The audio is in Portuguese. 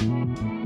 Música